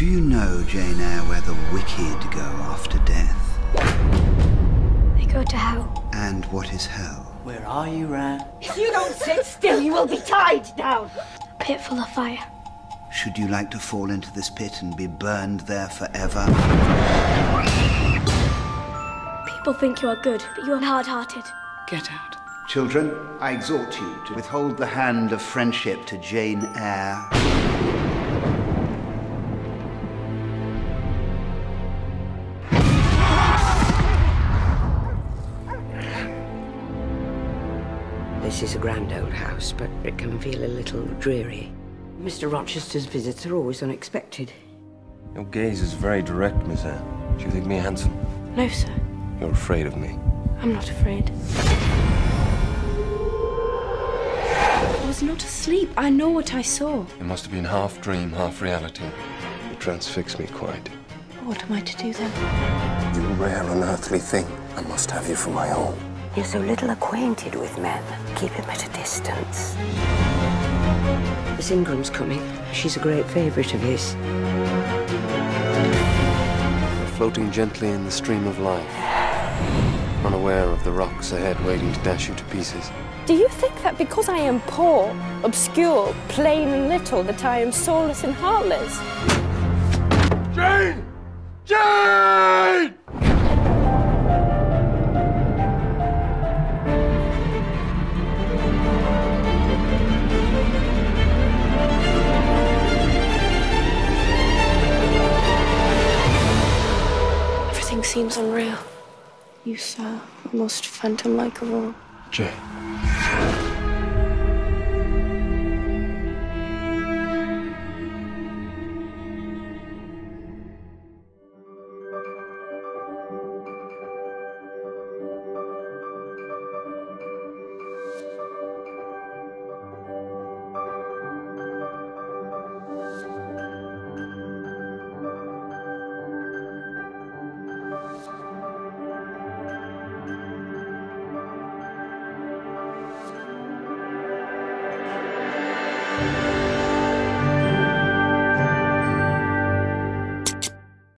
Do you know, Jane Eyre, where the wicked go after death? They go to hell. And what is hell? Where are you, Ran? If you don't sit still, you will be tied down. A pit full of fire. Should you like to fall into this pit and be burned there forever? People think you are good, but you are hard-hearted. Get out. Children, I exhort you to withhold the hand of friendship to Jane Eyre. This is a grand old house, but it can feel a little dreary. Mr. Rochester's visits are always unexpected. Your gaze is very direct, Miss Anne. Do you think me handsome? No, sir. You're afraid of me. I'm not afraid. I was not asleep. I know what I saw. It must have been half dream, half reality. You transfix me quite. What am I to do then? You rare, unearthly thing. I must have you for my own. You're so little acquainted with men. Keep him at a distance. Miss Ingram's coming. She's a great favourite of his. You're floating gently in the stream of life, unaware of the rocks ahead waiting to dash you to pieces. Do you think that because I am poor, obscure, plain and little, that I am soulless and heartless? Jane! Jane! Seems unreal. You, sir, are most phantom-like of all. Jane. Bye.